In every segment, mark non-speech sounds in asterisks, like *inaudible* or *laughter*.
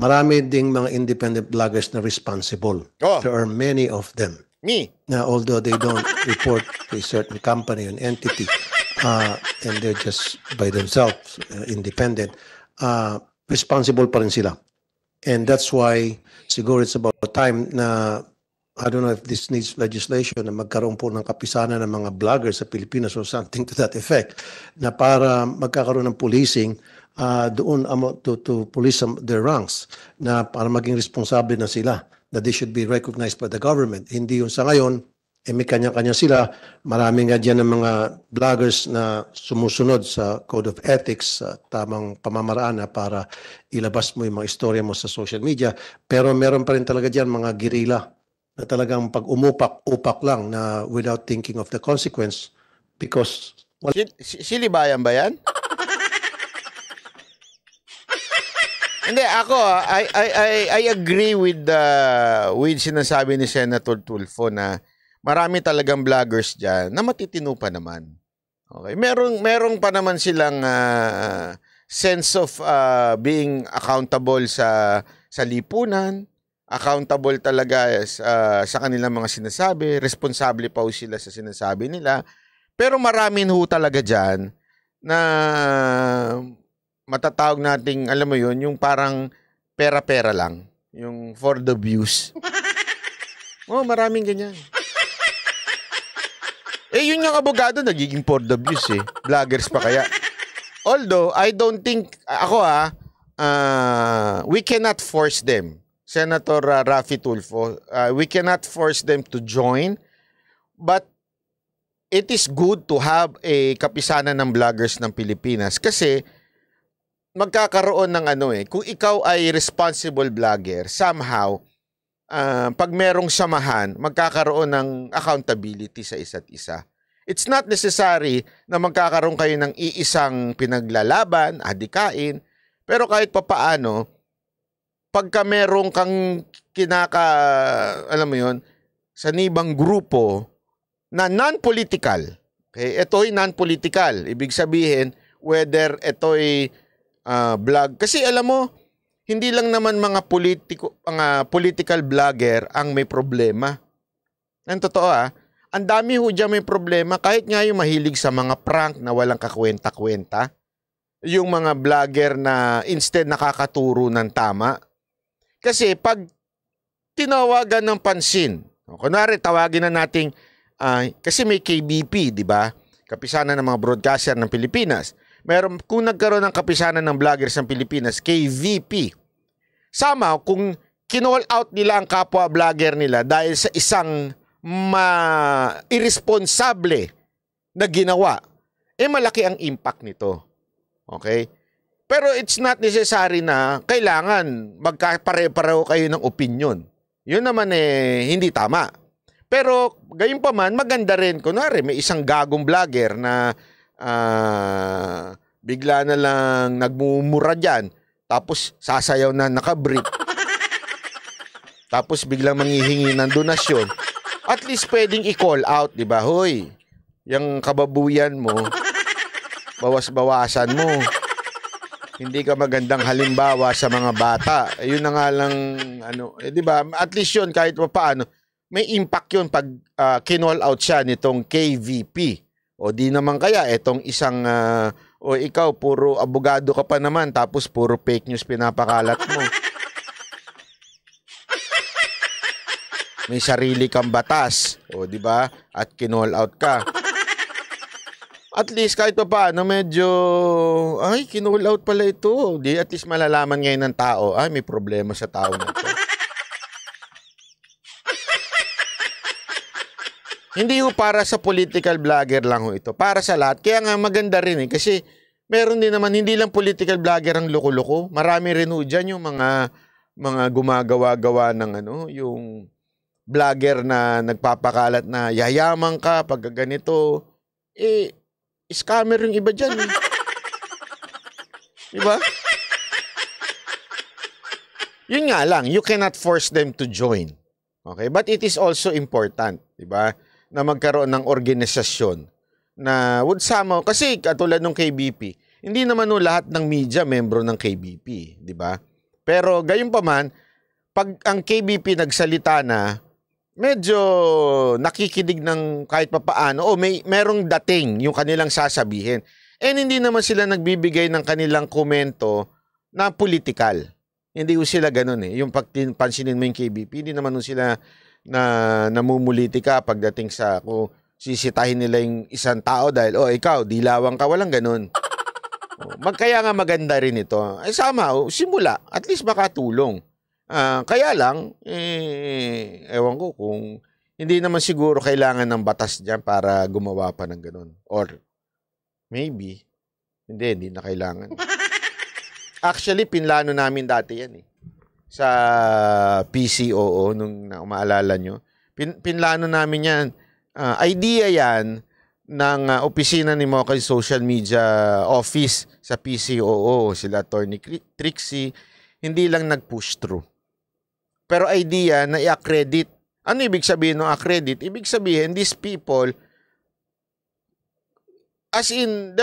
marami ding mga independent vloggers na responsible. Oh. There are many of them. Me. na although they don't *laughs* report to a certain company and entity uh, and they're just by themselves uh, independent uh, responsible pa rin sila and that's why siguro it's about time na I don't know if this needs legislation na magkaroon po ng kapisanan ng mga vloggers sa Pilipinas or something to that effect na para magkakaroon ng policing uh, doon amo to, to police their ranks na para maging responsable na sila that they should be recognized by the government. Hindi yung sa ngayon, eh may kanya-kanya sila. Marami nga dyan ng mga vloggers na sumusunod sa Code of Ethics, sa tamang pamamaraan na para ilabas mo yung mga istorya mo sa social media. Pero meron pa rin talaga dyan mga girila na talagang pag umupak-upak lang na without thinking of the consequence because Sil- si- silibayan ba yan? Hindi ako ah, I I I I agree with the with sinasabi ni Senator Tulfo na marami talagang vloggers diyan na matitino pa naman. Okay, merong merong pa naman silang ah, sense of ah, being accountable sa sa lipunan, accountable talaga sa, sa kanilang mga sinasabi, responsable pa sila sa sinasabi nila. Pero marami ho talaga diyan na matatawag nating, alam mo yun, yung parang pera-pera lang. Yung for the views. *laughs* oh, maraming ganyan. Eh, yun yung abogado, nagiging for the views eh. Vloggers pa kaya. Although, I don't think, ako ah, uh, we cannot force them. Senator uh, Rafi Tulfo, uh, we cannot force them to join. But, it is good to have a kapisanan ng vloggers ng Pilipinas kasi magkakaroon ng ano eh, kung ikaw ay responsible vlogger, somehow, uh, pag merong samahan, magkakaroon ng accountability sa isa't isa. It's not necessary na magkakaroon kayo ng iisang pinaglalaban, adikain, pero kahit papaano, pagka merong kang kinaka, alam mo yon sa nibang grupo na non-political, okay, ito'y non-political, ibig sabihin, whether ito'y uh, vlog. Kasi alam mo, hindi lang naman mga politiko, mga political vlogger ang may problema. Ang totoo ah, ang dami ho dyan may problema kahit nga yung mahilig sa mga prank na walang kakwenta-kwenta. Yung mga vlogger na instead nakakaturo ng tama. Kasi pag tinawagan ng pansin, kunwari tawagin na nating, uh, kasi may KBP, di ba? Kapisanan ng mga broadcaster ng Pilipinas meron kung nagkaroon ng kapisanan ng vloggers ng Pilipinas kay VP. Sama kung kinall out nila ang kapwa vlogger nila dahil sa isang ma irresponsable na ginawa, eh malaki ang impact nito. Okay? Pero it's not necessary na kailangan magkapare-pareho kayo ng opinion. Yun naman eh hindi tama. Pero gayon pa man, maganda rin, kunwari may isang gagong vlogger na uh, bigla na lang nagmumura dyan, tapos sasayaw na nakabrick, *laughs* tapos biglang manghihingi ng donasyon, at least pwedeng i-call out, di ba? Hoy, yung kababuyan mo, bawas-bawasan mo. Hindi ka magandang halimbawa sa mga bata. Ayun na nga lang, ano, eh, di ba? At least yun, kahit pa paano, may impact yun pag uh, kinall out siya nitong KVP. O di naman kaya itong isang uh, o ikaw puro abogado ka pa naman tapos puro fake news pinapakalat mo. May sarili kang batas, o di ba? At kinall out ka. At least kahit pa paano medyo ay kinall out pala ito. Di at least malalaman ngayon ng tao, ay may problema sa tao na ito. *laughs* Hindi ho para sa political vlogger lang ho ito. Para sa lahat. Kaya nga maganda rin eh. Kasi meron din naman, hindi lang political vlogger ang loko-loko. Marami rin ho dyan yung mga, mga gumagawa-gawa ng ano, yung vlogger na nagpapakalat na yayaman ka pag ganito. Eh, scammer yung iba dyan. Eh. *laughs* Diba? Yun nga lang, you cannot force them to join. Okay? But it is also important, 'di ba? na magkaroon ng organisasyon na would somehow, kasi katulad ng KBP, hindi naman no lahat ng media membro ng KBP, di ba? Pero gayon pa man, pag ang KBP nagsalita na, medyo nakikinig ng kahit papaano o may merong dating yung kanilang sasabihin. And hindi naman sila nagbibigay ng kanilang komento na political. Hindi ko sila ganun eh. Yung pag pansinin mo yung KBP, hindi naman sila na namumulitika pagdating sa kung sisitahin nila yung isang tao dahil, oh, ikaw, dilawang ka, walang ganun. Oh, magkaya nga maganda rin ito. Ay, sama, oh, simula. At least makatulong. Uh, kaya lang, eh, ewan ko kung hindi naman siguro kailangan ng batas dyan para gumawa pa ng ganun. Or maybe, hindi, hindi na kailangan. Actually, pinlano namin dati yan eh. Sa PCOO, nung maalala nyo. Pin, pinlano namin yan. Uh, idea yan ng uh, opisina ni Mokay Social Media Office sa PCOO. Sila Attorney Trixie. Hindi lang nag-push through pero idea na i-accredit. Ano ibig sabihin ng accredit? Ibig sabihin, these people, as in,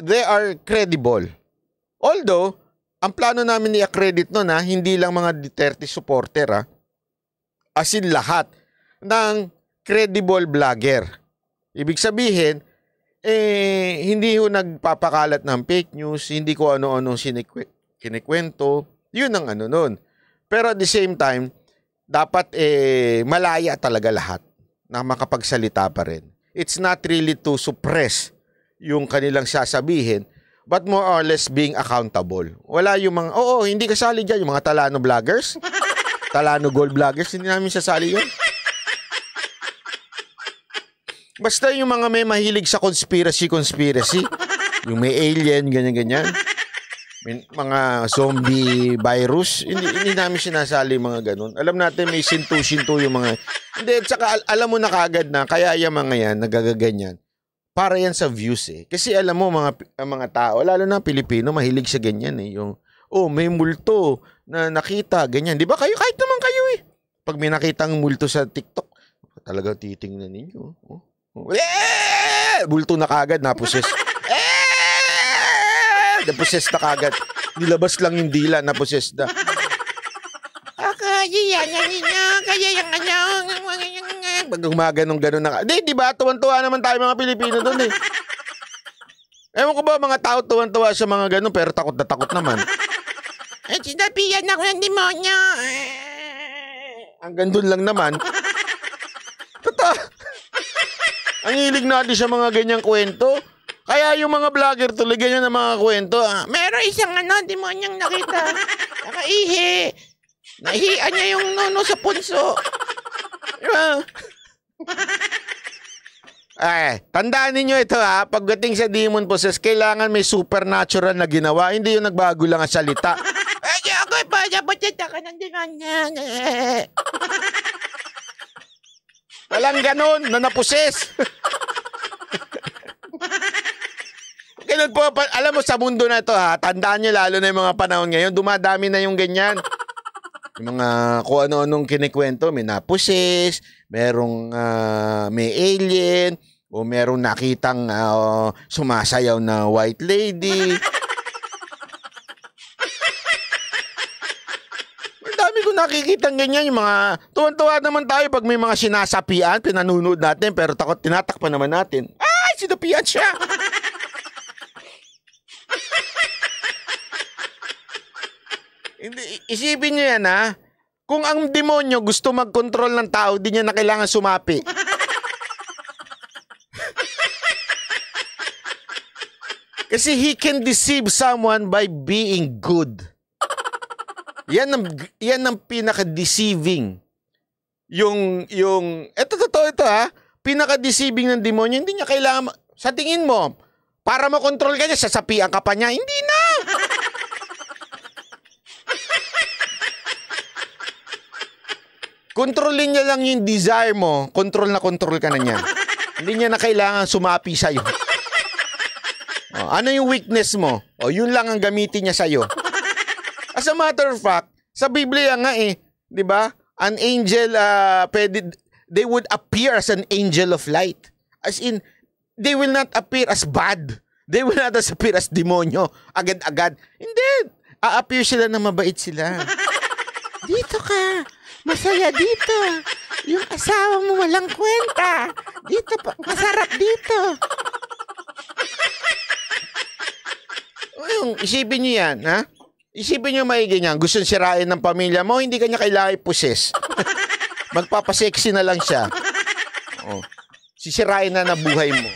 they are credible. Although, ang plano namin i-accredit no na hindi lang mga Duterte supporter ha, as in lahat ng credible vlogger. Ibig sabihin, eh, hindi ho nagpapakalat ng fake news, hindi ko ano-ano kinikwento. Yun ang ano nun. Pero at the same time, dapat eh, malaya talaga lahat na makapagsalita pa rin. It's not really to suppress yung kanilang sasabihin, but more or less being accountable. Wala yung mga, oo, hindi kasali dyan yung mga Talano vloggers. *laughs* Talano gold vloggers, hindi namin sasali yun. Basta yung mga may mahilig sa conspiracy-conspiracy, yung may alien, ganyan-ganyan mga zombie virus, hindi, hindi namin sinasali mga ganun. Alam natin may sintu-sintu yung mga... Hindi, tsaka al- alam mo na kagad na kaya yung mga yan, nagagaganyan. Para yan sa views eh. Kasi alam mo mga mga tao, lalo na Pilipino, mahilig sa ganyan eh. Yung, oh, may multo na nakita, ganyan. Di ba kayo, kahit naman kayo eh. Pag may nakitang multo sa TikTok, talaga titingnan ninyo. Oh, oh. Eh! Multo na kagad, napuses. Naposes na kagad. Nilabas lang yung dila, naposes na. Kaya yan, yan, yan, kaya yan, Pag umaga nung gano'n na. Di, di ba? Tuwan-tuwa naman tayo mga Pilipino doon eh. Ewan ko ba mga tao tuwan-tuwa sa mga gano'n pero takot na takot naman. Eh, sinabihan ako ng demonyo. Hanggang doon lang naman. Totoo. Ang hilig natin sa mga ganyang kwento. Kaya yung mga vlogger tuloy ganyan ang mga kwento. Ah, meron isang ano, demonyang nakita. Nakaihi. Nahihian niya yung nono sa punso. Ay, tandaan ninyo ito ha, pagdating sa demon possess, kailangan may supernatural na ginawa, hindi yung nagbago lang ang salita. Ay, ako pa, dapat ka ng demonyo. Walang ganon na naposes. Kailan po, alam mo sa mundo na to ha, tandaan nyo lalo na yung mga panahon ngayon, dumadami na yung ganyan. Yung mga kung ano-anong kinikwento, may napusis, merong uh, may alien, o merong nakitang uh, sumasayaw na white lady. Dami ko nakikita ganyan yung mga tuwan-tuwa naman tayo pag may mga sinasapian, pinanunod natin pero takot tinatakpan naman natin. Ay, sinapian siya. Hindi, isipin niyo yan ha. Kung ang demonyo gusto mag-control ng tao, di niya na kailangan sumapi. *laughs* Kasi he can deceive someone by being good. Yan ang, yan ang pinaka-deceiving. Yung, yung, eto totoo ito ha, pinaka-deceiving ng demonyo, hindi niya kailangan, sa tingin mo, para makontrol ka niya, sasapian ka pa niya, hindi na. Kontrolin niya lang yung desire mo, control na control ka na niya. *laughs* Hindi niya na kailangan sumapi sa'yo. Oh, ano yung weakness mo? O, oh, yun lang ang gamitin niya sa'yo. As a matter of fact, sa Biblia nga eh, di ba? An angel, uh, pwede, they would appear as an angel of light. As in, they will not appear as bad. They will not appear as demonyo. Agad-agad. Hindi. a-appear sila na mabait sila. *laughs* Dito ka. Masaya dito. Yung asawa mo walang kwenta. Dito pa. Masarap dito. Yung, isipin niyo yan, ha? Isipin niyo maigi niyan. Gusto sirain ng pamilya mo, hindi kanya kailangan ipuses. *laughs* Magpapasexy na lang siya. Oh. Sisirain na na buhay mo.